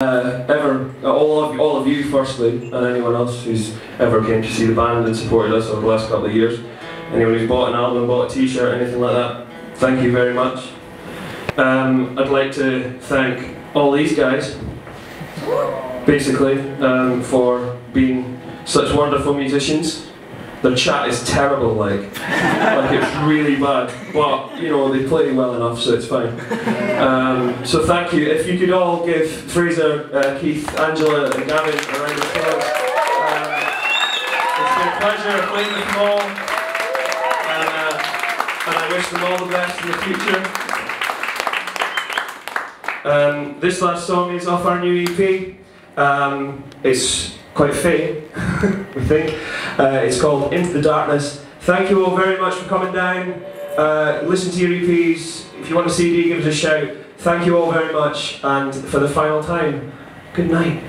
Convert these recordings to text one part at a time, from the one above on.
uh, ever, uh, all of all of you firstly, and anyone else who's ever came to see the band and supported us over the last couple of years. Anyone who's bought an album, bought a T-shirt, anything like that, thank you very much. Um, I'd like to thank all these guys, basically, um, for being such wonderful musicians. Their chat is terrible, like, like it's really bad. But you know they play well enough, so it's fine. Um, so thank you. If you could all give Fraser, uh, Keith, Angela, and Gavin a round of applause. Um, it's been a pleasure playing with them all, and, uh, and I wish them all the best in the future. Um, this last song is off our new EP. Um, it's quite fake, we think. Uh, it's called Into the Darkness. Thank you all very much for coming down. Uh, listen to your EPs. If you want a CD, give us a shout. Thank you all very much. And for the final time, good night.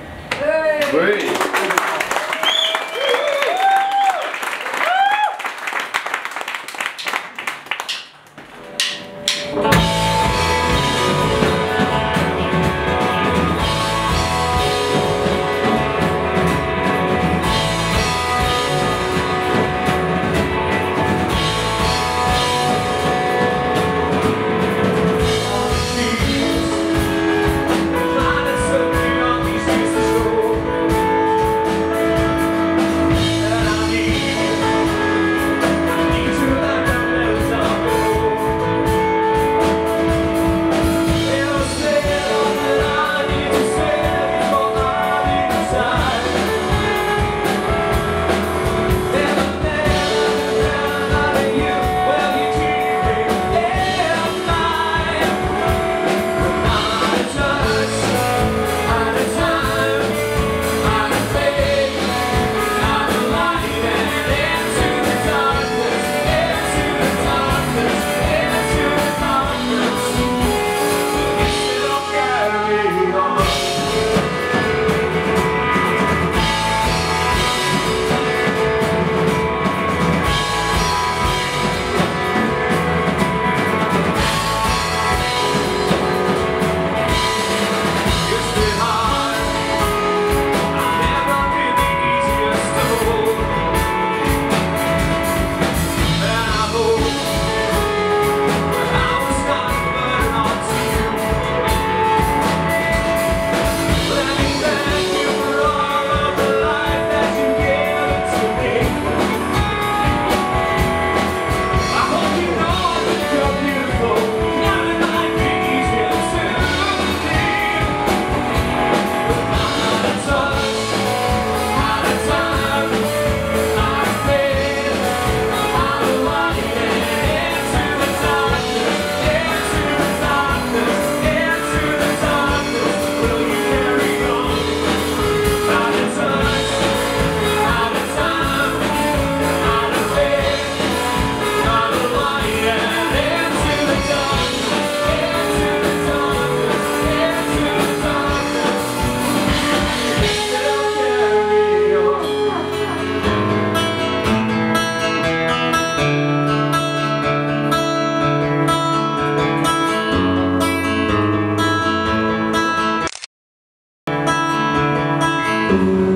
Great. you.